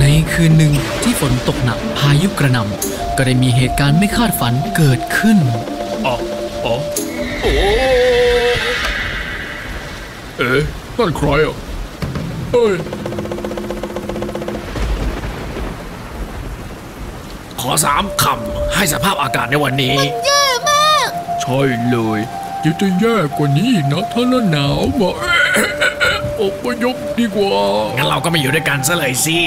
ในคืนหนึ่งที่ฝนตกหนักพายุกระหน่ำก็ได้มีเหตุการณ์ไม่คาดฝันเกิดขึ้นอ๋ออ๋อโอ้เอ๊ะนั่นใครอะเอ้ยขอสามคำให้สภาพอากาศในวันนี้ใช่เลยยังจะแย่กว่านี้อีกนะถ้าหน้าหนาวมาเอ๊ะเอ๊ะเอ๊ะเอ๊ะอพยพดีกว่า งั้นเราก็มาอยู่ด้วยกันซะเลยสิ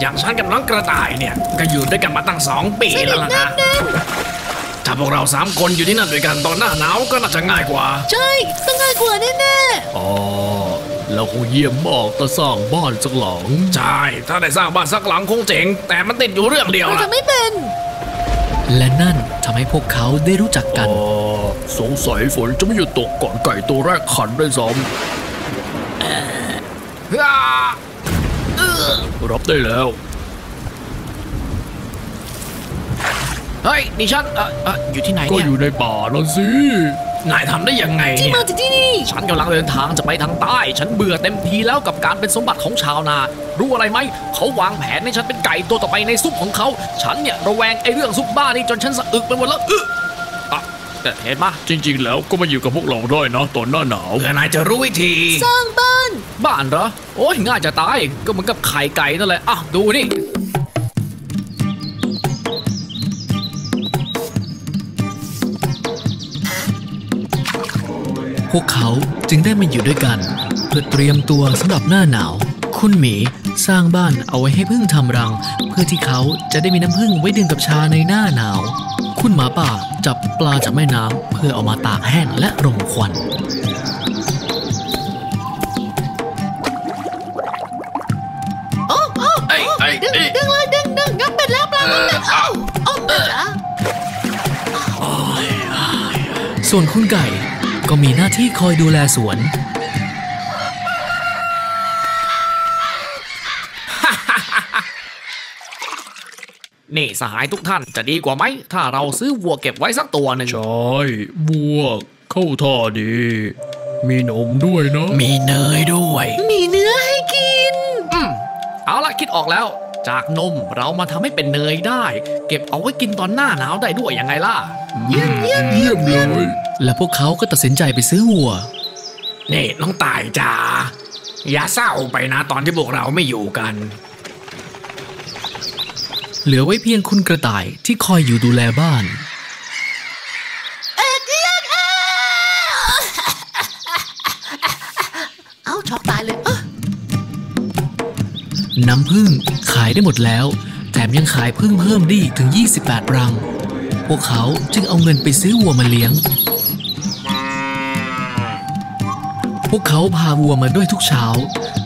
อย่างฉันกับน้องกระต่ายเนี่ย ก็อยู่ด้วยกันมาตั้งสองปีแล้วล่ะนะ ถ้าพวกเราสามคนอยู่ที่นั่นด้วยกันตอนหน้าหนาวก็น่าจะง่ายกว่า ใช่ต้องง่ายกว่าแน่อ๋อเราคงเยี่ยมมากแต่สร้างบ้านสักหลัง ใช่ ถ้าได้สร้างบ้านสักหลังคงเจ๋ง แต่มันติดอยู่เรื่องเดียวๆเราล่ะจะไม่เป็น และนั่นทำให้พวกเขาได้รู้จักกันอ๋อสงสัยฝนจะไม่หยุดตกก่อนไก่ตัวแรกขันได้วยซ้ำ รับได้แล้ว เฮ้ยดิฉันเอ่อเอ่ออยู่ที่ไหนก็เนี่ยอยู่ในป่านั่นสิ นายทำได้ยังไงที่เนี่ย มาจากที่นี่ ฉันกำลังเดินทางจะไปทางใต้ ฉันเบื่อเต็มทีแล้วกับการเป็นสมบัติของชาวนา รู้อะไรไหม เขาวางแผนให้ฉันเป็นไก่ตัวต่อไปในซุปของเขา ฉันเนี่ยระแวงไอ้เรื่องซุปบ้านี่จนฉันสะอึกไปหมดแล้วอึะอะ แต่เห็นปะจริง ๆ แล้วก็มาอยู่กับพวกเราได้นะตอนหน้าหนาวเผื่อนายจะรู้วิธี สร้างบ้าน บ้านเหรอ โอ้ยง่ายจะตาย ก็เหมือนกับไข่ไก่นั่นแหละอะดูนี่พวกเขาจึงได้มาอยู่ด้วยกัน เพื่อเตรียมตัวสำหรับหน้าหนาว คุณหมีสร้างบ้านเอาไว้ให้พึ่งทำรัง เพื่อที่เขาจะได้มีน้ำพึ่งไว้ดื่มกับชาในหน้าหนาว คุณหมาป่าจับปลาจากแม่น้ำเพื่อเอามาตากแห้งและรมควันโอ้โอ้เอ้ยเอ้ยดึงเอ้ยดึงเลยดึงดึงงับเป็ดแล้วปลาหมึกแล้วเอ้าโอ้เป็ดเหรอส่วนคุณไก่ก็มีหน้าที่คอยดูแลสวน นี่สหายทุกท่านจะดีกว่าไหม ถ้าเราซื้อวัวเก็บไว้สักตัวหนึ่งใช่วัวเข้าท่าดี มีนมด้วยนะมีเนยด้วย มีเนื้อให้กิน อืมเอาละคิดออกแล้ว จากนมเรามาทำให้เป็นเนยได้ เก็บเอาไว้กินตอนหน้าหนาวได้ด้วยยังไงล่ะเยี่ยมเยี่ยมเลย และพวกเขาก็ตัดสินใจไปซื้อวัวนี่น้องตายจ๋าอย่าเศร้าไปนะตอนที่พวกเราไม่อยู่กัน เหลือไว้เพียงคุณกระต่ายที่คอยอยู่ดูแลบ้านเอ้าช็อกตายเลยเอ้อน้ำผึ้งขายได้หมดแล้ว แถมยังขายพึ่งเพิ่มได้อีกถึง 28 รัง พวกเขาจึงเอาเงินไปซื้อวัวมาเลี้ยง พวกเขาพาวัวมาด้วยทุกเช้า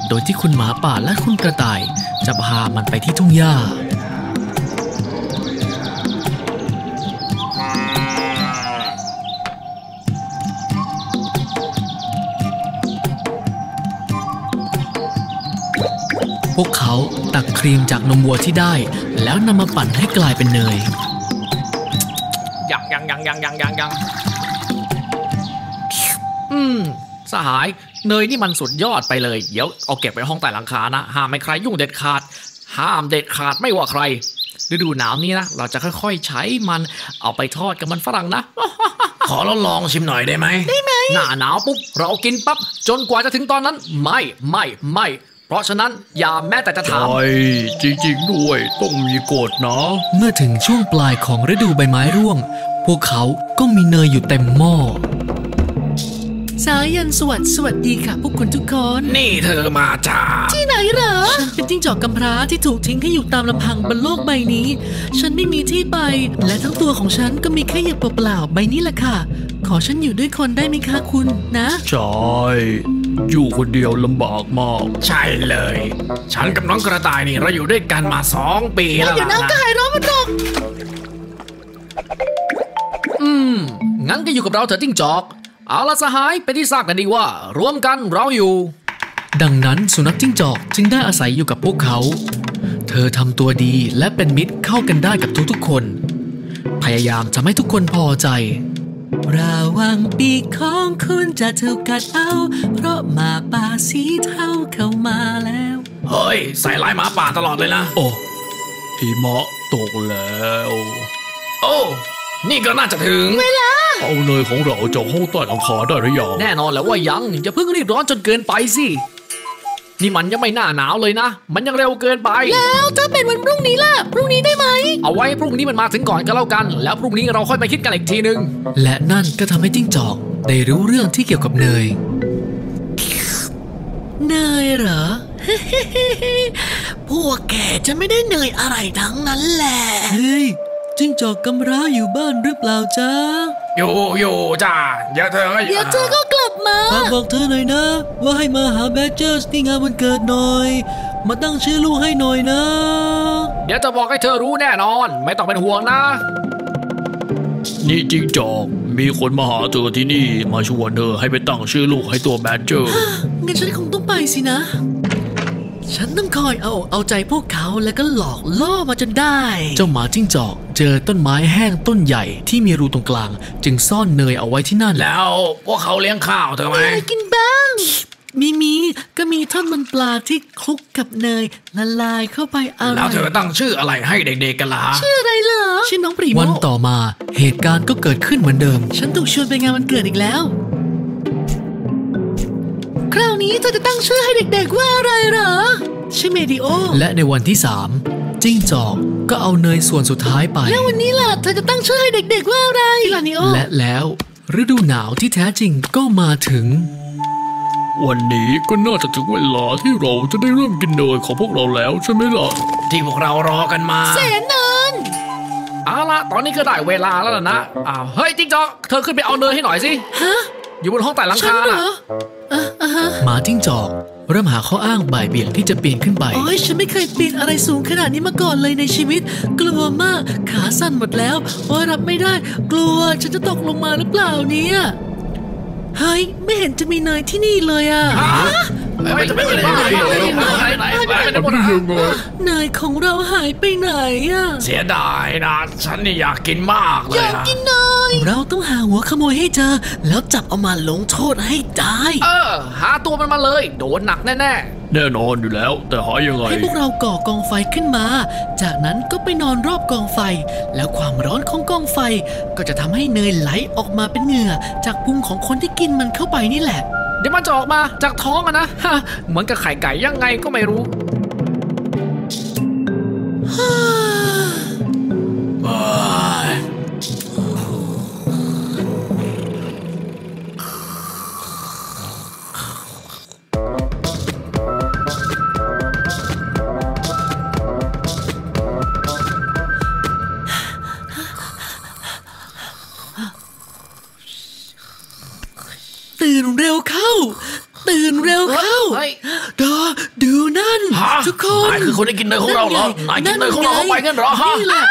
โดยที่คุณหมาป่าและคุณกระต่ายจะพามันไปที่ทุ่งหญ้า พวกเขาตักครีมจากนมวัวที่ได้ แล้วนำมาปั่นให้กลายเป็นเนยยังยังยังยังยังยังยังอืมสหาย เนยนี่มันสุดยอดไปเลย เดี๋ยวเอาเก็บไว้ห้องใต้หลังคานะ ห้ามไม่ใครยุ่งเด็ดขาด ห้ามเด็ดขาดไม่ว่าใคร ฤดูหนาวนี้นะ เราจะค่อยๆใช้มัน เอาไปทอดกับมันฝรั่งนะ ขอเราลองชิมหน่อยได้ไหม ได้ไหม หน้าหนาวปุ๊บ เรากินปั๊บ จนกว่าจะถึงตอนนั้น ไม่ ไม่ ไม่ เพราะฉะนั้นอย่าแม้แต่จะถาม ใช่จริงๆด้วยต้องมีกฎนะ เมื่อถึงช่วงปลายของฤดูใบไม้ร่วง พวกเขาก็มีเนยอยู่เต็มหม้อ สายันสวัสดิ์สวัสดีค่ะ พวกคุณทุกคน นี่เธอมาจาก ที่ไหนเหรอฉันเป็นจิ้งจอกกำพร้าที่ถูกทิ้งให้อยู่ตามลำพังบนโลกใบนี้ ฉันไม่มีที่ไป และทั้งตัวของฉันก็มีแค่เหยื่อเปล่าๆใบนี้แหละค่ะ ขอฉันอยู่ด้วยคนได้ไหมคะคุณนะ ใช่ อยู่คนเดียวลำบากมาก ใช่เลย ฉันกับน้องกระต่ายนี่เราอยู่ด้วยกันมาสองปีแล้วเดี๋ยวล่ะน้ำก็นะหายร้อนมาตกอืม งั้นก็อยู่กับเราเถอะจิ้งจอก เอาละสหายเป็นที่ทราบกันดีว่า รวมกันเราอยู่ ดังนั้นสุนัขจิ้งจอกจึงได้อาศัยอยู่กับพวกเขา เธอทำตัวดีและเป็นมิตรเข้ากันได้กับทุกๆคน พยายามทำให้ทุกคนพอใจ ระวังปีกของคุณจะถูกกัดเอา เพราะหมาป่าสีเทาเข้ามาแล้ว เฮ้ยยใส่ลายหมาป่าตลอดเลยนะ โอ้หิมะตกแล้ว โอ้ นี่ก็น่าจะถึงเอาเนยของเราจากห้องใต้หลังคาได้หรือยังแน่นอนแหละว่ายังอย่าเพิ่งรีบร้อนจนเกินไปสินี่มันยังไม่หน้าหนาวเลยนะ มันยังเร็วเกินไป แล้วถ้าเป็นวันพรุ่งนี้ล่ะ พรุ่งนี้ได้ไหม เอาไว้พรุ่งนี้มันมาถึงก่อนก็แล้วกัน แล้วพรุ่งนี้เราค่อยไปคิดกันอีกทีนึง และนั่นก็ทำให้จิ้งจอกได้รู้เรื่องที่เกี่ยวกับเนย เนยเหรอ พวกแกจะไม่ได้เนยอะไรทั้งนั้นแหละ เฮ้ย จิ้งจอกกำร้าอยู่บ้านหรือเปล่าจ๊ะ อยู่อยู่จ้าเดี๋ยวเธอเดี๋ยวเธอก็กลับมาฝากบอกเธอหน่อยนะ ว่าให้มาหาแบดเจอร์สที่งานวันเกิดหน่อย มาตั้งชื่อลูกให้หน่อยนะ เดี๋ยวจะบอกให้เธอรู้แน่นอน ไม่ต้องเป็นห่วงนะ นี่จริงจอกมีคนมาหาเธอที่นี่มาชวนเธอให้ไปตั้งชื่อลูกให้ตัวแบดเจอร์งั้นฉันคงต้องไปสินะ ฉันต้องคอยเอาเอาใจพวกเขาแล้วก็หลอกล่อมาจนได้ เจ้าหมาจิ้งจอก เจอต้นไม้แห้งต้นใหญ่ที่มีรูตรงกลาง จึงซ่อนเนยเอาไว้ที่นั่นแล้ว พวกเขาเลี้ยงข้าวเธอไหมอะไรกินบ้าง มีมีก็มีท่อนมันปลาที่คลุกกับเนยละลายเข้าไปอร่อย แล้วเธอตั้งชื่ออะไรให้เด็กๆกันล่ะฮะชื่ออะไรเหรอชื่อน้องปรีโมวันต่อมาเหตุการณ์ก็เกิดขึ้นเหมือนเดิม ฉันถูกชวนไปงานวันเกิดอีกแล้ว คราวนี้เธอจะตั้งชื่อให้เด็กๆว่าอะไรเหรอชื่อเมดิโอ และในวันที่สามจิ้งจอกก็เอาเนยส่วนสุดท้ายไป แล้ววันนี้ล่ะเธอจะตั้งชื่อให้เด็กๆว่าอะไรฟิลานิโอ และแล้ว ฤดูหนาวที่แท้จริงก็มาถึง วันนี้ก็น่าจะถึงเวลาที่เราจะได้เริ่มกินเนยของพวกเราแล้วใช่ไหมล่ะ ที่พวกเรารอกันมาแสนนานเอาละตอนนี้ก็ได้เวลาแล้วล่ะนะอ้าวเฮ้ยจิ๊กจอกเธอขึ้นไปเอาเนยให้หน่อยสิฮะอยู่บนห้องใต้หลังฉันคาเหรน่ะออะอะฮะ หมาจิ้งจอก เริ่มหาข้ออ้างบ่ายเบี่ยงที่จะปีนขึ้นไป โอ้ยฉันไม่เคยปีนอะไรสูงขนาดนี้มาก่อนเลยในชีวิต กลัวมาก ขาสั่นหมดแล้ว โอ้ยรับไม่ได้ กลัวฉันจะตกลงมาหรือเปล่าเนี่ย เฮ้ย ไม่เห็นจะมีเนยที่นี่เลยอะ ไม่จะไม่ไปไหนไปไหนไปไหนไปนายของเราหายไปไหนอะเสียดายนะ ฉันนี่อยากกินมากเลยอยากกินเนยเราต้องหาหัวขโมยให้เจอ แล้วจับเอามาลงโทษให้ได้เออ หาตัวมันมาเลย โดนหนักแน่แน่แน่นอนอยู่แล้ว แต่หายังไงให้พวกเราก่อกองไฟขึ้นมา จากนั้นก็ไปนอนรอบกองไฟ แล้วความร้อนของกองไฟ ก็จะทำให้เนยไหลออกมาเป็นเหงื่อ จากพุงของคนที่กินมันเข้าไปนี่แหละ ดี๋ยวมันจะออกมาจากท้องอะนะฮะเหมือนกับไข่ไก่ยังไงก็ไม่รู้ คนนายคือคนที่กินเนยของเราเหรอนายกินเนยของเราเข้าไปงั้นเหรอฮะนี่แหละ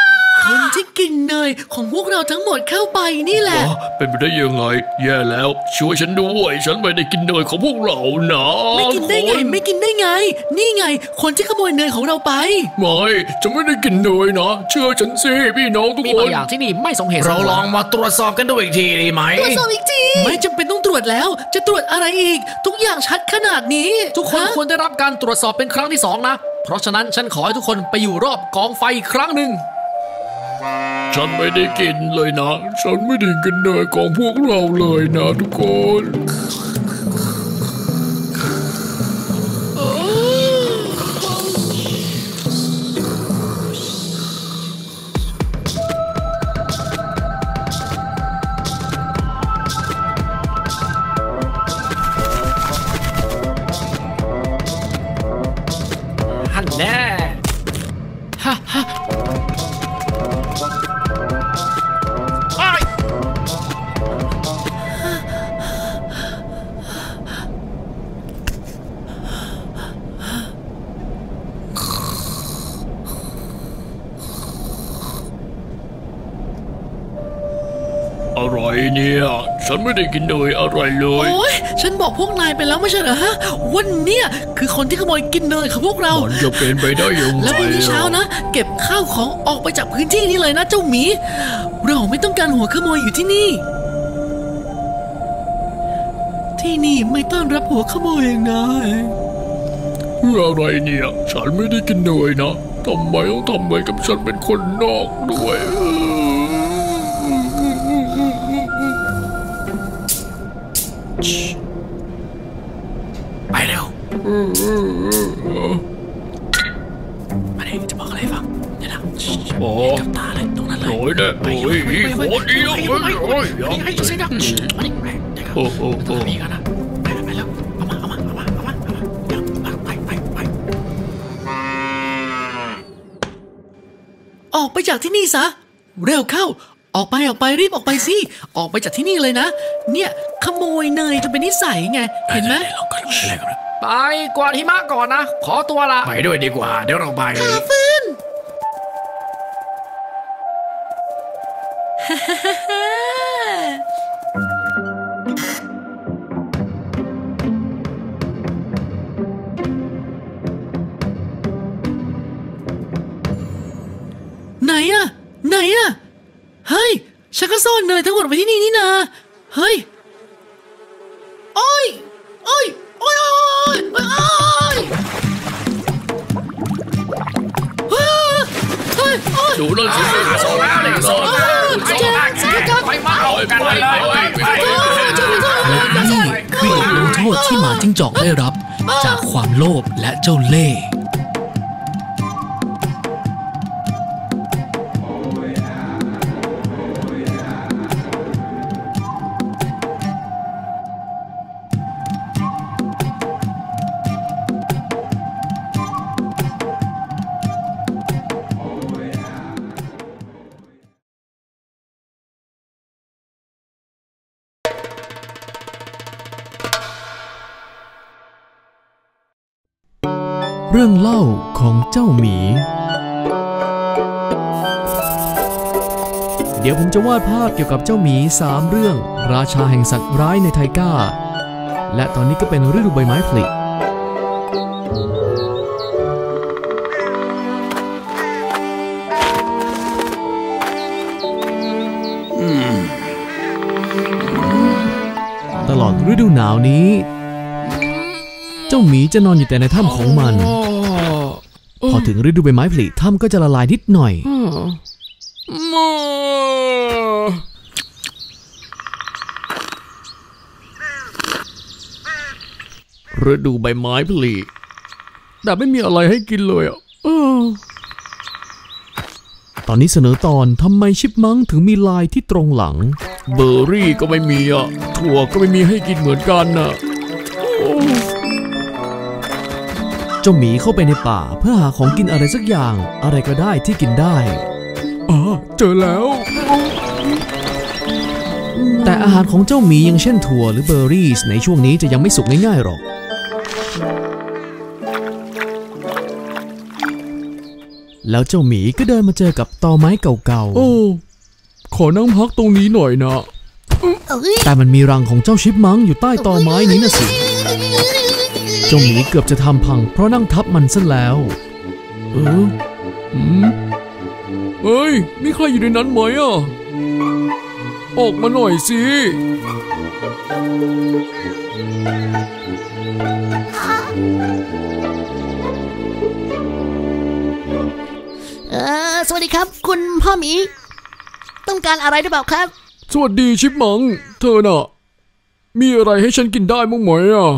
คนที่กินเนยของพวกเราทั้งหมดเข้าไปนี่แหละอ๋อเป็นไปได้ยังไง แย่แล้วช่วยฉันด้วยฉันไม่ได้กินเนยของพวกเรานะไม่กินได้ไงคนไม่กินได้ไง นี่ไง คนที่ขโมยเนยของเราไปไม่จะไม่ได้กินเนยนะเชื่อฉันสิพี่น้องทุกมีคบางนอย่างที่นี่ไม่สมเหตุสมเราผลลองมาตรวจสอบกันดูอีกทีดีไหมตรวจสอบอีกทีไม่จำเป็นต้องตรวจแล้ว จะตรวจอะไรอีก ทุกอย่างชัดขนาดนี้ ทุกคนฮะควรได้รับการตรวจสอบเป็นครั้งที่สองนะ เพราะฉะนั้นฉันขอให้ทุกคนไปอยู่รอบกองไฟอีกครั้งหนึ่ง ฉันไม่ได้กินเลยนะ ฉันไม่ได้กินเนยของพวกเราเลยนะทุกคน ไม่ได้กินเนยอะไรเลย โอ้ยฉันบอกพวกนายไปแล้วไม่ใช่เหรอฮะวันเนี้ยคือคนที่ขโมยกินเนยของพวกเรามันจะเป็นไปได้ยังไงแล้วพรุ่งนี้เช้านะ เก็บข้าวของออกไปจากพื้นที่นี้เลยนะเจ้าหมี เราไม่ต้องการหัวขโมยอยู่ที่นี่ที่นี่ไม่ต้อนรับหัวขโมยเองนะเพื่ออะไรเนี่ย ฉันไม่ได้กินเนยนะ ทำไมต้องทำเหมือนกับฉันเป็นคนนอกด้วย ไปเร็วมาเด็จะบอกอะไรฟังเดี๋ยวนะโอ้จับตาเลยตรงนั้นเลยโอ้ยเนี่ยโอ้ยโอ้ยเดียวโอ้ยโอ้ยไอ้เสียงดังมาดิไปเดี๋ยวโอ้โหตรงนี้กันนะไปไปแล้วเอามาเอามาเอามาเอามาเอามาเดี๋ยวมาไปไปไปออกไปจากที่นี่ซะเร็วเข้า ออกไปออกไปรีบออกไปสิออกไปจากที่นี่เลยนะ เนี่ยขโมยเนยจนเป็นนิสัยไงเห็นไหมลองกันอะไรกันไปกวาดหิมะก่อนนะ ขอตัวละไปด้วยดีกว่า เดี๋ยวเราไปไหน อนเนยทั้งหมดไว้ที่นี่นี่นาเฮ้ยโอ้ยโอ้ยโอ้ยโอ้ยโอ้ยโอ้ยเฮ้ยโอ้ยดูนั่นสิส่งแล้วเลยส่งแล้วไปมาเอากันเลยและนี่คือลงโทษที่หมาจิ้งจอกได้รับ จากความโลภและเจ้าเล่ห์ เรื่องเล่าของเจ้าหมี เดี๋ยวผมจะวาดภาพเกี่ยวกับเจ้าหมีสามเรื่อง ราชาแห่งสัตว์ร้ายในไทก้า และตอนนี้ก็เป็นฤดูใบไม้ผลิตลอดฤดูหนาวนี้ เจ้าหมีจะนอนอยู่แต่ในถ้ำของมัน อถึงฤดูใบไม้ผลิถ้ำก็จะละลายนิดหน่อยฤดูใบไม้ผลิแต่ไม่มีอะไรให้กินเลยอะตอนนี้เสนอตอนทำไมชิปมังถึงมีลายที่ตรงหลัง เบอร์รี่ก็ไม่มีอะ ถั่วก็ไม่มีให้กินเหมือนกันน่ะเจ้าหมีเข้าไปในป่าเพื่อหาของกินอะไรสักอย่าง อะไรก็ได้ที่กินได้อ๋อเจอแล้ว แต่อาหารของเจ้าหมีอย่างเช่นถั่วหรือเบอร์รี่ในช่วงนี้จะยังไม่สุกง่ายๆหรอก แล้วเจ้าหมีก็เดินมาเจอกับตอไม้เก่าโอ้ ขอนั่งพักตรงนี้หน่อยนะๆแต่มันมีรังของเจ้าชิปมังอยู่ใต้ตอไม้นี้นะสิ เจ้าหมีเกือบจะทำพัง เพราะนั่งทับมันซะแล้ว เอออืมเฮ้ย มีใครอยู่ในนั้นไหมอะ ออกมาหน่อยสิ เออสวัสดีครับ คุณพ่อหมี ต้องการอะไรหรือเปล่าครับ สวัสดีชิปมัง เธอน่ะ มีอะไรให้ฉันกินได้มั้างไหมอะ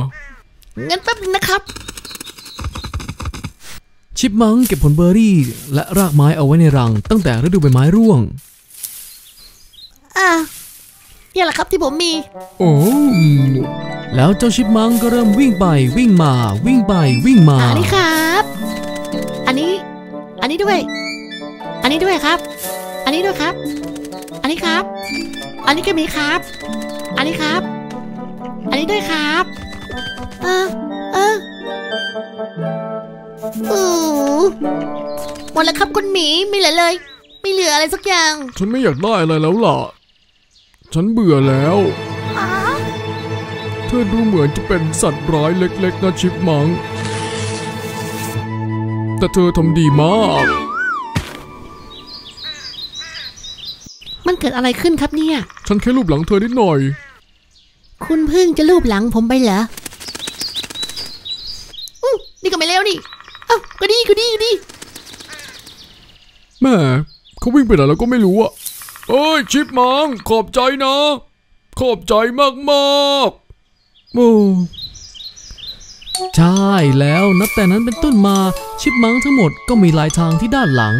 งั้นแป๊บนึงนะครับ ชิปมังเก็บผลเบอร์รี่ และรากไม้เอาไว้ในรัง ตั้งแต่ฤดูใบไม้ร่วง อ่าเนี่ยแหละครับที่ผมมี โอ้แล้วเจ้าชิปมังก็เริ่มวิ่งไปวิ่งมา วิ่งไปวิ่งมาอันนี้ครับ อันนี้ อันนี้ด้วย อันนี้ด้วยครับ อันนี้ด้วยครับ อันนี้ครับ อันนี้ก็มีครับ อันนี้ครับ อันนี้ด้วยครับเออเออโอ้หมดแล้วครับคุณหมีไม่เหลือเลย ไม่เหลืออะไรสักอย่าง ฉันไม่อยากได้อะไรแล้วล่ะ ฉันเบื่อแล้วอ๋อเธอดูเหมือนจะเป็นสัตว์ร้ายเล็กๆนะชิปมัง แต่เธอทำดีมาก มันเกิดอะไรขึ้นครับเนี่ย ฉันแค่รูปหลังเธอนิดหน่อย คุณเพิ่งจะลูบหลังผมไปเหรออู้ นี่ก็ก็ไม่เร็วนี่เอ้าก็ดีก็ดีก็ดีแม่เขาวิ่งไปไหนแล้วก็ไม่รู้อะเอ้ยชิปมังขอบใจนะ ขอบใจมากๆโอ้ใช่แล้วนับแต่นั้นเป็นต้นมาชิปมังทั้งหมดก็มีลายทางที่ด้านหลัง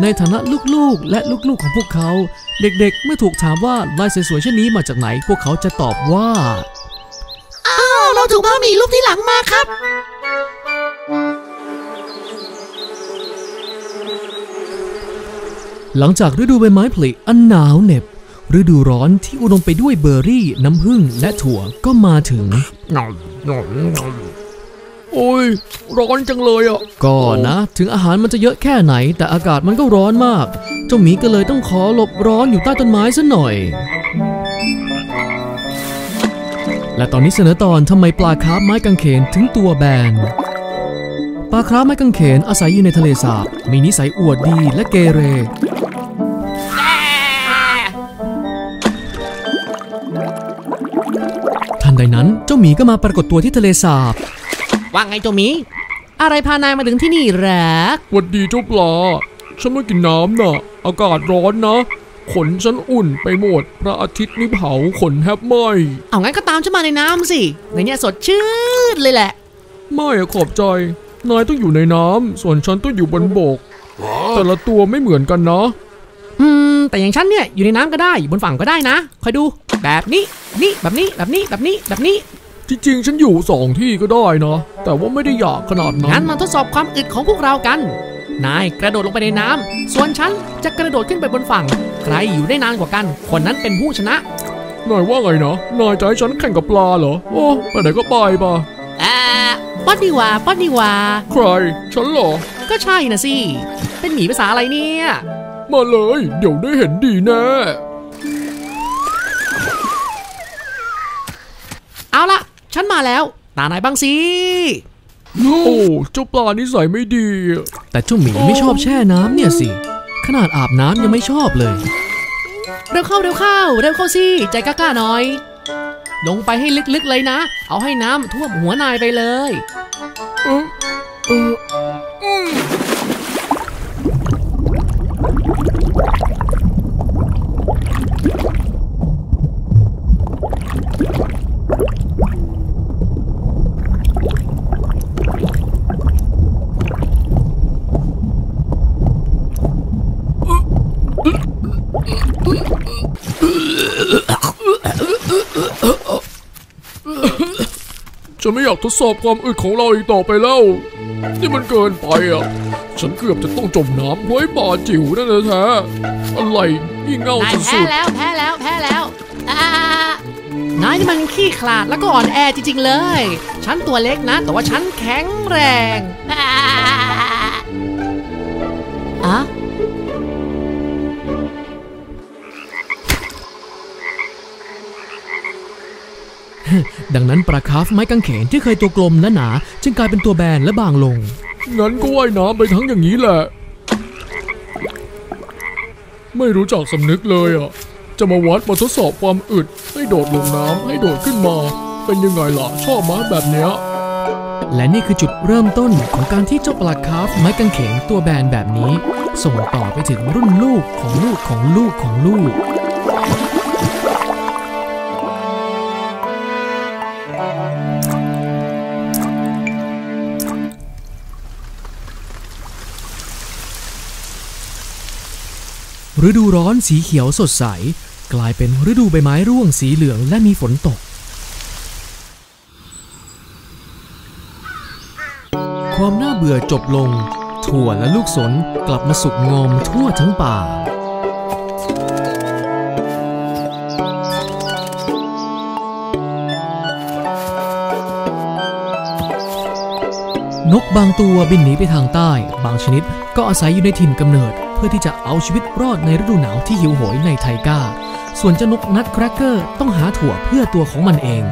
ในฐานะลูกๆ และลูกๆของพวกเขา เด็กๆ เมื่อถูกถามว่าลายสวยๆเช่นนี้มาจากไหน พวกเขาจะตอบว่าอ้าวเราถูกพ่อหมีรูปที่หลังมาครับ หลังจากฤดูใบไม้ผลิอันหนาวเหน็บ ฤดูร้อนที่อุดมไปด้วยเบอร์รี่ น้ำผึ้งและถั่วก็มาถึง โอ้ย ร้อนจังเลยอะก็นะ ถึงอาหารมันจะเยอะแค่ไหน แต่อากาศมันก็ร้อนมาก เจ้าหมีก็เลยต้องขอหลบร้อนอยู่ใต้ต้นไม้ซะหน่อย และตอนนี้เสนอตอนทำไมปลาคาร์ฟไม้กางเขนถึงตัวแบนปลาคาร์ฟไม้กางเขนอาศัยอยู่ในทะเลสาบ มีนิสัยอวดดีและเกเร ใดนั้นเจ้าหมีก็มาปรากฏตัวที่ทะเลสาบว่าไงเจ้าหมี อะไรพานายมาถึงที่นี่เหรอหวัดดีเจ้าปลา ฉันมากินน้ำน่ะอากาศร้อนนะ ขนฉันอุ่นไปหมด พระอาทิตย์นี่เผาขนแทบไหมเอางั้นก็ตามฉันมาในน้ำสิ ในเนี้ยสดชื่นเลยแหละ ไม่อะขอบใจ นายต้องอยู่ในน้ำ ส่วนฉันต้องอยู่บนบก แต่ละตัวไม่เหมือนกันนะ อืม แต่อย่างฉันเนี่ยอยู่ในน้ำก็ได้อยู่บนฝั่งก็ได้นะ คอยดู แบบนี้ นี่แบบนี้แบบนี้แบบนี้แบบนี้ที่จริงฉันอยู่สองที่ก็ได้นะ แต่ว่าไม่ได้อยากขนาดนั้งั้นนมาทดสอบความอึดของพวกเรากัน นายกระโดดลงไปในน้ำส่วนฉันจะกระโดดขึ้นไปบนฝั่ง ใครอยู่ได้นานกว่ากัน คนนั้นเป็นผู้ชนะ นายว่าไงนะ นายจะให้ฉันแข่งกับปลาเหรอ โอ้ไปไหนก็ไปปะอ่าป้อนดีกว่าป้อนดีกว่า ใคร ฉันเหรอ ก็ใช่นะสิ เป็นหมีภาษาอะไรเนี่ย มาเลย เดี๋ยวได้เห็นดีแน่ เอาละฉันมาแล้ว ตานายบ้างสิโอ้เจ้าปลานิสัยไม่ดีอะแต่เจ้าหมีไม่ชอบแช่น้ำเนี่ยสิ ขนาดอาบน้ำยังไม่ชอบเลย เร็วเข้าเร็วเข้าเร็วเข้าสิ ใจกล้าๆหน่อย ลงไปให้ลึกๆเลยนะ เอาให้น้ำท่วมหัวนายไปเลย เออเอออืม ฉันไม่อยากทด สอบความอึดของเราอีกต่อไปแล้ว นี่มันเกินไปอะ ฉันเกือบจะต้องจมน้ำเพราะไอ้ปลาจิ๋วนั่นแท้ๆอะไรงี่เง่านายสุแพ้ดแล้วแพ้แล้วแพ้แล้วอ่านายนี่มันขี้ขลาดแล้วก็อ่อนแอจริงๆเลย ฉันตัวเล็กนะ แต่ว่าฉันแข็งแรง ดังนั้นปลาคาร์ฟไม้กางเขนที่เคยตัวกลมและหนา จึงกลายเป็นตัวแบนและบางลงๆงั้นก็ว่ายน้ำไปทั้งอย่างนี้แหละ ไม่รู้จักสำนึกเลยอะ จะมาวัดมาทดสอบความอึด ให้โดดลงน้ำให้โดดขึ้นมา เป็นยังไงล่ะ ชอบมาแบบเนี้ยและนี่คือจุดเริ่มต้นของการที่เจ้าปลาคาร์ฟไม้กางเขนตัวแบนแบบนี้ ส่งต่อไปถึงรุ่นลูกของลูกของลูกของลูก ฤดูร้อนสีเขียวสดใส กลายเป็นฤดูใบไม้ร่วงสีเหลืองและมีฝนตก ความน่าเบื่อจบลง ถั่วและลูกสนกลับมาสุกงอมทั่วทั้งป่านกบางตัวบินหนีไปทางใต้ บางชนิดก็อาศัยอยู่ในถิ่นกำเนิด เพื่อที่จะเอาชีวิตรอดในฤดูหนาวที่หิวโหยในไทก้า ส่วนเจ้านกนัดแครกเกอร์ต้องหาถั่วเพื่อตัวของมันเอง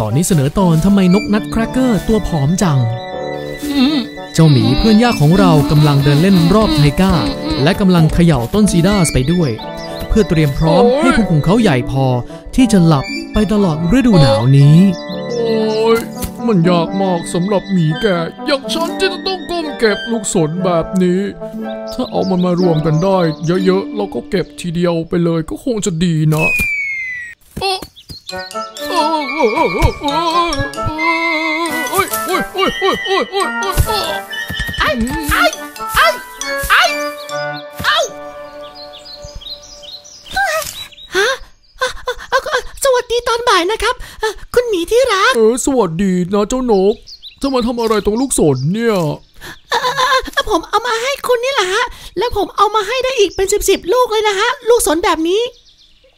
ตอนนี้เสนอตอนทำไมนกนัดแครกเกอร์ตัวผอมจัง เจ้าหมีเพื่อนยากของเรากำลังเดินเล่นรอบไทก้า และกำลังเขย่าต้นซีดาสไปด้วย เพื่อเตรียมพร้อมให้พุงของเขาใหญ่พอที่จะหลับไปตลอดฤดูหนาวนี้ มันยากมากสำหรับหมีแก่อย่างฉันที่จะต้องก้มเก็บลูกสนแบบนี้ ถ้าเอามันมารวมกันได้ เยอะๆแล้วก็เก็บทีเดียวไปเลยก็คงจะดีนะโอ้โอ้โอ้โอ้โอ้โอ้โอ้โอ้โอ้โอ้โอ้โอ้ยโอ้ยโอ้ยไอ้ไอ้ไอ้ไอ้เอ้ ดีตอนบ่ายนะครับเอ่อคุณหมีที่รัก เออ สวัสดีนะเจ้านก จะมาทำอะไรตรงลูกสนเนี่ยผมเอามาให้คุณนี่แหละฮะ แล้วผมเอามาให้ได้อีกเป็นสิบสิบลูกเลยนะฮะ ลูกสนแบบนี้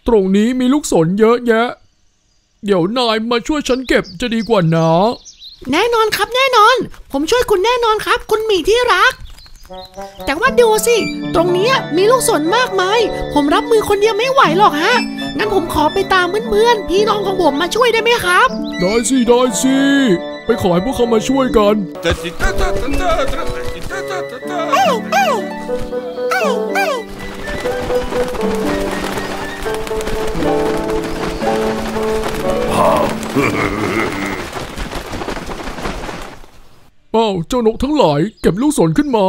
ตรงนี้มีลูกสนเยอะแยะ เดี๋ยวนายมาช่วยฉันเก็บจะดีกว่านะแน่นอนครับแน่นอน ผมช่วยคุณแน่นอนครับ คุณหมีที่รัก แต่ว่าดูสิ ตรงเนี้ยมีลูกสนมากมาย ผมรับมือคนเดียวไม่ไหวหรอกฮะ งั้นผมขอไปตามเพื่อนๆพี่น้องของผมมาช่วยได้ไหมครับ ได้สิได้สิไปขอให้พวกเขามาช่วยกันอ้าวเจ้านกทั้งหลายเก็บลูกสนขึ้นมา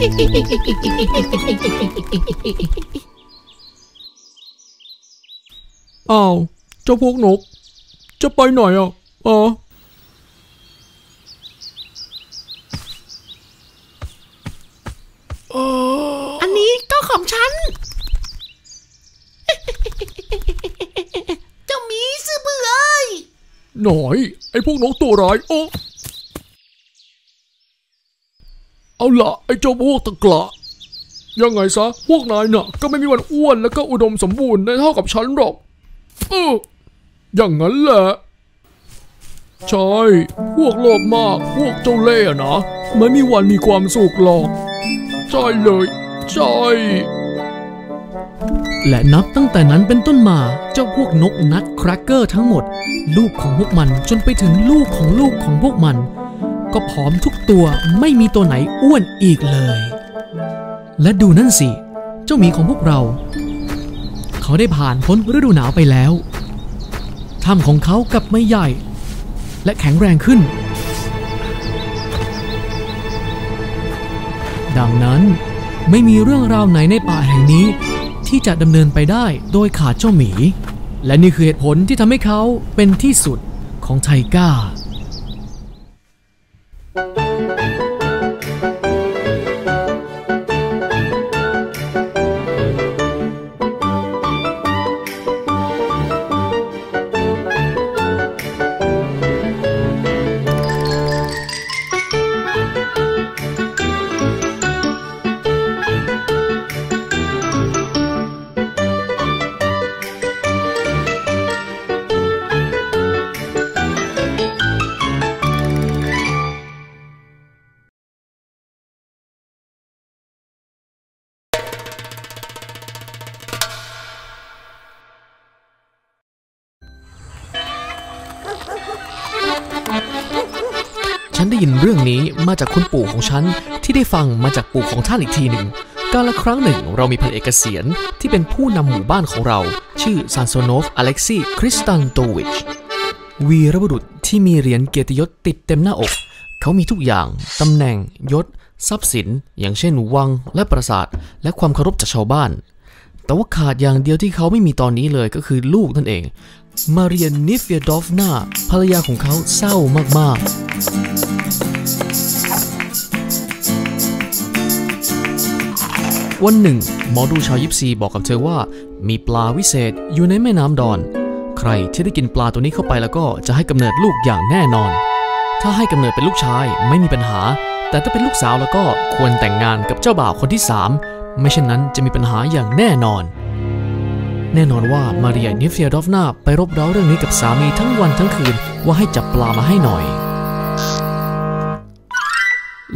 อ้าวเจ้าพวกนก จะไปไหนอะอ๋ออันนี้ก็ของฉัน เจ้าหมีซื่อเบื่อเอ้ยหน่อย ไอ้พวกนกตัวร้ายโอ้ เอาละไอ้เจ้าพวกตะกละยังไงซะ พวกนายน่ะ ก็ไม่มีวันอ้วนแล้วก็อุดมสมบูรณ์ได้เท่ากับฉันหรอกเอออย่างนั้นแหละ ใช่ พวกโลภมาก พวกเจ้าเล่ห์อะนะ ไม่มีวันมีความสุขหรอก ใช่เลย ใช่และนับตั้งแต่นั้นเป็นต้นมาเจ้าพวกนกนัดแครกเกอร์ทั้งหมด ลูกของพวกมันจนไปถึงลูกของลูกของพวกมัน ก็ผอมทุกตัวไม่มีตัวไหนอ้วนอีกเลย และดูนั่นสิ เจ้าหมีของพวกเรา เขาได้ผ่านพ้นฤดูหนาวไปแล้วถ้ำของเขากลับไม่ใหญ่ และแข็งแรงขึ้น ดังนั้นไม่มีเรื่องราวไหนในป่าแห่งนี้ ที่จะดำเนินไปได้โดยขาดเจ้าหมี และนี่คือเหตุผลที่ทำให้เขาเป็นที่สุดของไทก้า thank you. เรื่องนี้มาจากคุณปู่ของฉันที่ได้ฟังมาจากปู่ของท่านอีกทีหนึ่งกาลครั้งหนึ่งเรามีพันเอกเกษียณที่เป็นผู้นำหมู่บ้านของเรา ชื่อซานโซโนฟอเล็กซีคริสตันโตวิชวีรบุรุษที่มีเหรียญเกียรติยศติดเต็มหน้าอก เขามีทุกอย่าง ตำแหน่งยศ ทรัพย์สิน อย่างเช่นวังและปราสาท และความเคารพจากชาวบ้าน แต่ว่าขาดอย่างเดียวที่เขาไม่มีตอนนี้เลยก็คือลูกนั่นเอง มาเรียนนิฟเฟียดอฟนาภรรยาของเขาเศร้ามากๆ วันหนึ่ง หมอดูชาวยิปซีบอกกับเธอว่า มีปลาวิเศษอยู่ในแม่น้ำดอน ใครที่ได้กินปลาตัวนี้เข้าไปแล้วก็จะให้กำเนิดลูกอย่างแน่นอน ถ้าให้กำเนิดเป็นลูกชายไม่มีปัญหา แต่ถ้าเป็นลูกสาวแล้วก็ควรแต่งงานกับเจ้าบ่าวคนที่สามไม่เช่นนั้นจะมีปัญหาอย่างแน่นอน แน่นอนว่ามาเรียนิฟเฟียดอฟนาไปรบเร้าเรื่องนี้กับสามีทั้งวันทั้งคืนว่าให้จับปลามาให้หน่อย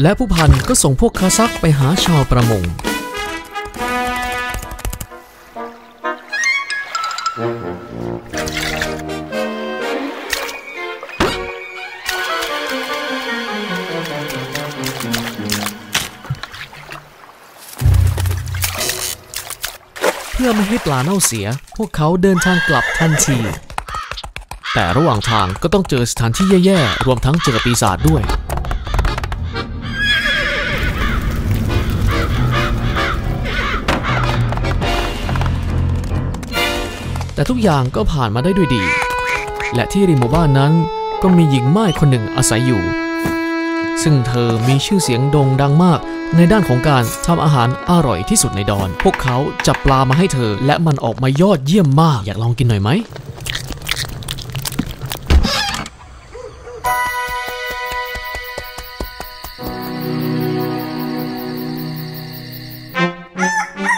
และผู้พันก็ส่งพวกคาซักไปหาชาวประมง ปลาเน่าเสีย พวกเขาเดินทางกลับทันที แต่ระหว่างทางก็ต้องเจอสถานที่แย่ๆ รวมทั้งเจอปีศาจด้วย แต่ทุกอย่างก็ผ่านมาได้ด้วยดี และที่ริมหมู่บ้านนั้นก็มีหญิงม่ายคนหนึ่งอาศัยอยู่ ซึ่งเธอมีชื่อเสียงโด่งดังมาก ในด้านของการทำอาหารอร่อยที่สุดในดอน พวกเขาจับปลามาให้เธอ และมันออกมายอดเยี่ยมมาก อยากลองกินหน่อยไหม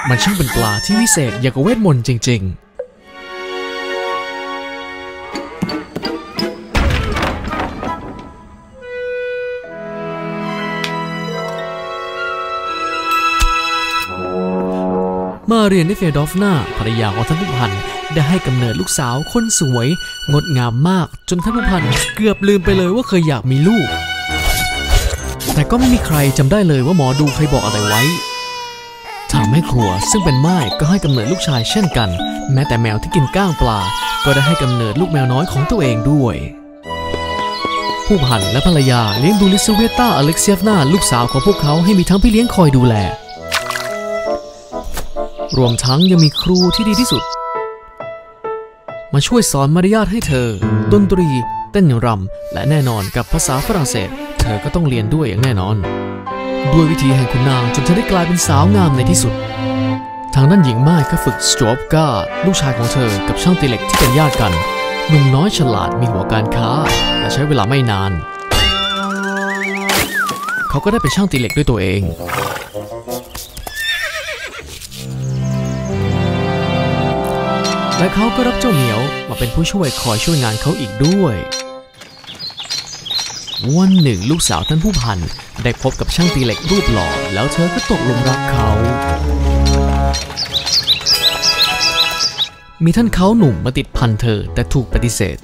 มันช่างเป็นปลาที่วิเศษอย่างกับเวทมนต์จริง ๆ เรียนในเฟดอฟนาภรรยาของท่านผู้พันได้ให้กำเนิดลูกสาวคนสวย งดงามมากจนท่านผู้พันเกือบลืมไปเลยว่าเคยอยากมีลูก แต่ก็ไม่มีใครจำได้เลยว่าหมอดูเคยบอกอะไรไว้ทางแม่ครัวซึ่งเป็นม่ก็ให้กำเนิดลูกชายเช่นกัน แม้แต่แมวที่กินก้างปลา ก็ได้ให้กำเนิดลูกแมวน้อยของตัวเองด้วย ผู้พันและภรรยาเลี้ยงดูลิซเวตตาอเล็กเซียฟนาลูกสาวของพวกเขาให้มีทั้งพี่เลี้ยงคอยดูแล รวมทั้งยังมีครูที่ดีที่สุด มาช่วยสอนมารยาทให้เธอ ดนตรี เต้นรำ และแน่นอนกับภาษาฝรั่งเศส เธอก็ต้องเรียนด้วยอย่างแน่นอน ด้วยวิธีแห่งคุณนางจนเธอได้กลายเป็นสาวงามในที่สุด ทางด้านหญิงม่ายก็ฝึกสโตรบกาลูกชายของเธอกับช่างตีเหล็กที่เป็นญาติกันหนุ่มน้อยฉลาดมีหัวการค้า และใช้เวลาไม่นาน เขาก็ได้เป็นช่างตีเหล็กด้วยตัวเอง และเขาก็รับเจ้าเหมียวมาเป็นผู้ช่วยคอยช่วยงานเขาอีกด้วย วันหนึ่งลูกสาวท่านผู้พันได้พบกับช่างตีเหล็กรูปหล่อแล้วเธอก็ตกหลุมรักเขา มีท่านเขาหนุ่มมาติดพันเธอแต่ถูกปฏิเสธ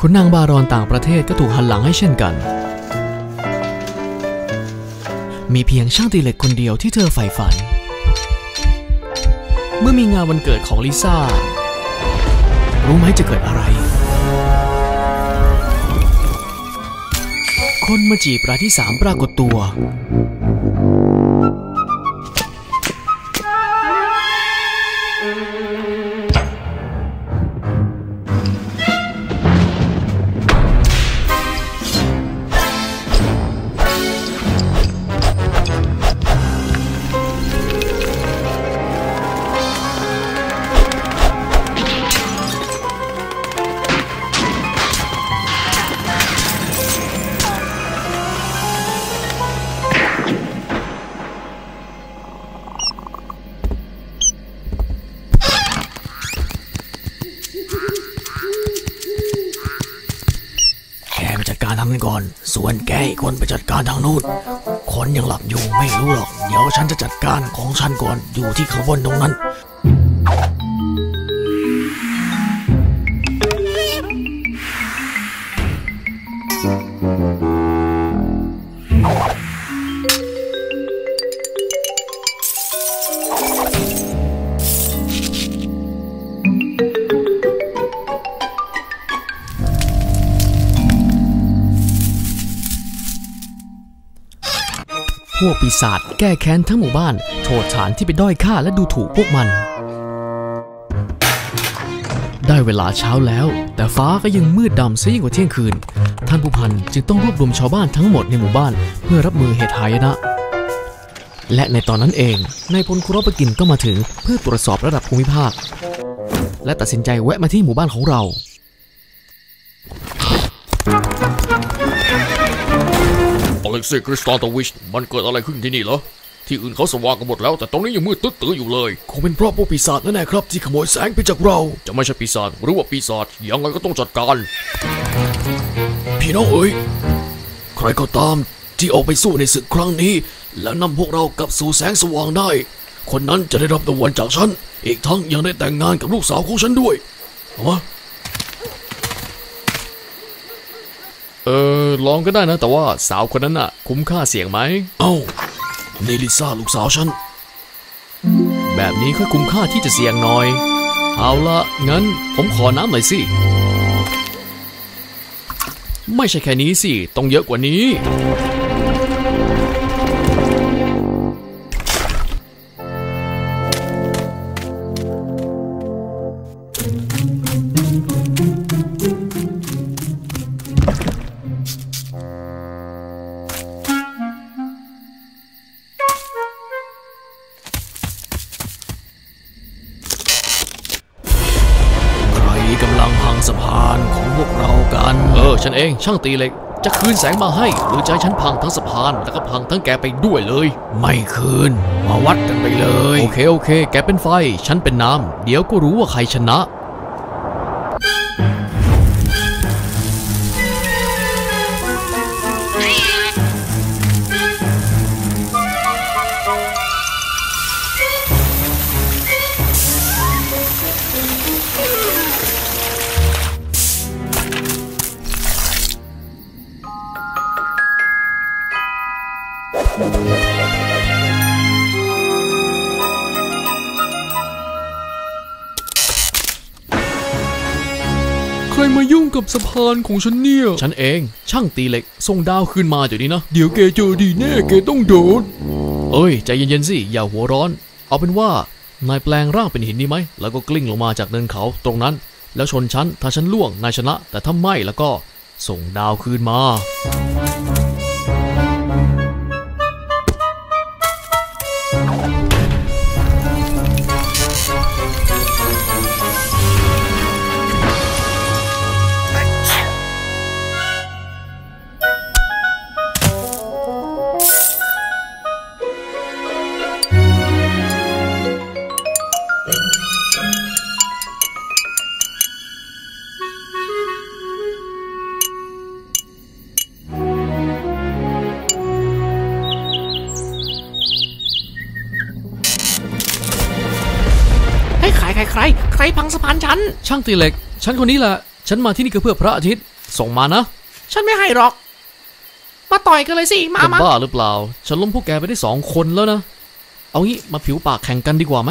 คุณนางบารอนต่างประเทศก็ถูกหันหลังให้เช่นกัน มีเพียงช่างตีเหล็กคนเดียวที่เธอใฝ่ฝัน มื่อมีงานวันเกิดของลิซ่า รู้ไหมจะเกิดอะไร คนมาจีบรายที่สามปรากฏตัว อยู่ที่ข้างบนตรงนั้น ปีศาจแก้แค้นทั้งหมู่บ้านโทษฐานที่ไปด้อยค่าและดูถูกพวกมัน ได้เวลาเช้าแล้ว แต่ฟ้าก็ยังมืดดำซะยิ่งกว่าเที่ยงคืน ท่านผู้พันจึงต้องรวบรวมชาวบ้านทั้งหมดในหมู่บ้าน เพื่อรับมือเหตุหายนะ และในตอนนั้นเองนายพลคุรบกินก็มาถึงเพื่อตรวจสอบระดับภูมิภาค และตัดสินใจแวะมาที่หมู่บ้านของเรา เล็กซี่คริสตานตวิช มันเกิดอะไรขึ้นที่นี่เหรอ ที่อื่นเขาสว่างกันหมดแล้ว แต่ตรงนี้ยังมืดตึ๊ดตื้ออยู่เลย คงเป็นเพราะพวกปีศาจนั่นแหละครับ ที่ขโมยแสงไปจากเรา จะไม่ใช่ปีศาจหรือว่าปีศาจยังไงก็ต้องจัดการ พี่น้องเอ๋ย ใครก็ตามที่ออกไปสู้ในศึกครั้งนี้ แล้วนำพวกเรากลับสู่แสงสว่างได้ คนนั้นจะได้รับรางวัลจากฉัน อีกทั้งยังได้แต่งงานกับลูกสาวของฉันด้วยฮะ เออลองก็ได้นะ แต่ว่าสาวคนนั้นน่ะคุ้มค่าเสียงไหม เอ้านี่ลิซ่าลูกสาวฉัน แบบนี้ค่อยคุ้มค่าที่จะเสี่ยงหน่อย เอาละงั้นผมขอน้ำหน่อยสิ ไม่ใช่แค่นี้สิ ต้องเยอะกว่านี้ ช่างตีเหล็ก จะคืนแสงมาให้ หรือจะให้ฉันพังทั้งสะพาน แล้วก็พังทั้งแกไปด้วยเลย ไม่คืน มาวัดกันไปเลย โอเคโอเค แกเป็นไฟ ฉันเป็นน้ำ เดี๋ยวก็รู้ว่าใครชนะ สะพานของฉันเนี่ย ฉันเอง ช่างตีเหล็กส่งดาวคืนมาเดี๋ยวนี้นะ เดี๋ยวแกเจอดีแน่แกต้องโดน เอ้ย ใจเย็นๆสิ อย่าหัวร้อน เอาเป็นว่านายแปลงร่างเป็นหินดีไหม แล้วก็กลิ้งลงมาจากเนินเขาตรงนั้น แล้วชนฉัน ถ้าฉันล่วง นายชนะ แต่ถ้าไม่แล้วก็ส่งดาวคืนมา นฉันช่างตีเหล็ก ฉันคนนี้แหละ ฉันมาที่นี่ก็เพื่อพระอาทิตย์ ส่งมานะ ฉันไม่ให้หรอก มาต่อยกันเลยสิ มาจะมาบ้าหรือเปล่า ฉันล้มพวกแกไปได้สองคนแล้วนะ เอางี้มาผิวปากแข่งกันดีกว่าไหม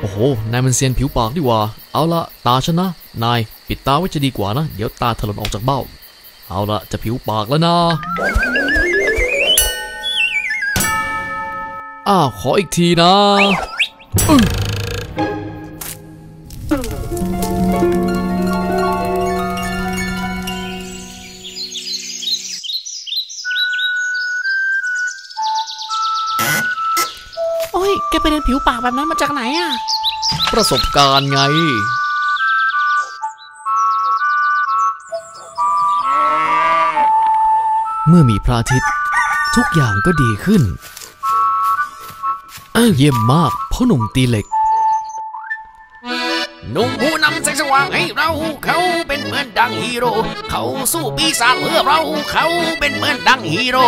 โอ้โห นายมันเซียนผิวปากดีกว่า เอาละตาฉันนะ นาย ปิดตาไว้จะดีกว่านะ เดี๋ยวตาถลนออกจากเบ้า เอาละจะผิวปากแล้วนะ อ้าวขออีกทีนะโอ้ย แกไปเดินผิวปากแบบนั้นมาจากไหนอะประสบการณ์ไง เมื่อมีพระอาทิตย์ ทุกอย่างก็ดีขึ้น อ้าเยี่ยมมากพ่อหนุ่มตีเหล็ก หนุ่มผู้นำแสงสว่างให้เรา เขาเป็นเหมือนดังฮีโร่ เขาสู้ปีศาจเพื่อเรา เขาเป็นเหมือนดังฮีโร่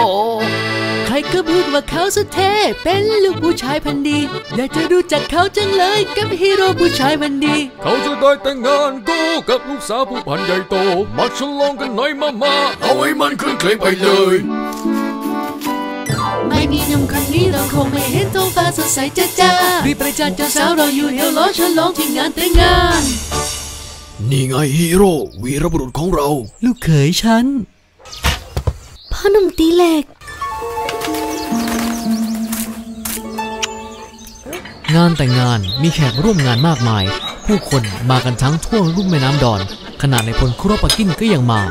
รก็พูดว่าเขาสุดเท่ เป็นลูกผู้ชายพันธุ์ดี อยากจะรู้จักเขาจังเลยกับฮีโร่ผู้ชายพันธุ์ดี เขาจะได้แต่งงานกูกับลูกสาวผู้พันใหญ่โต มาฉลองกันหน่อยมามาเอาให้มันขึ้นเคลงไปเลย ไม่มีหนุ่มคนนี้เราคงไม่เห็นท้องฟ้าสดใสจ้าจ้ารีบประจันเจ้าสาวเราอยู่ hello ฉลองที่งานแต่งงาน นี่ไงฮีโร่วีรบุรุษของเรา ลูกเขยฉันพ่อหนุ่มตีเหล็ก งานแต่งงานมีแขกร่วมงานมากมาย ผู้คนมากันทั้งทั่วรุ่มแม่น้ำดอน ขนาดในพลครัวปากินก็ยังมา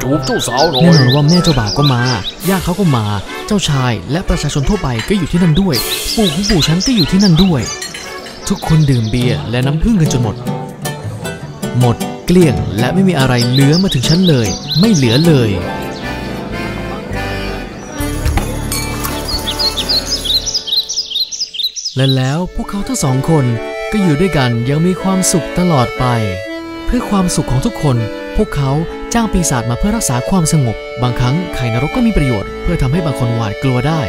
จูบเจ้าสาวหน่อแน่ยนอนว่าแม่เจ้าบ่าวก็มาญาติเขาก็มา เจ้าชายและประชาชนทั่วไปก็อยู่ที่นั่นด้วย ปู่ของปู่ฉันก็อยู่ที่นั่นด้วย ทุกคนดื่มเบียร์และน้ำผึ้งกันจนหมด หมดเกลี้ยงและไม่มีอะไรเหลือมาถึงฉันเลย ไม่เหลือเลย และแล้วพวกเขาทั้งสองคนก็อยู่ด้วยกันอยังมีความสุขตลอดไป เพื่อความสุขของทุกคน พวกเขาจ้างปีศาจมาเพื่อรักษาความสงบ บางครั้งไข่นรกก็มีประโยชน์เพื่อทำให้บางคนหวาดกลัวได้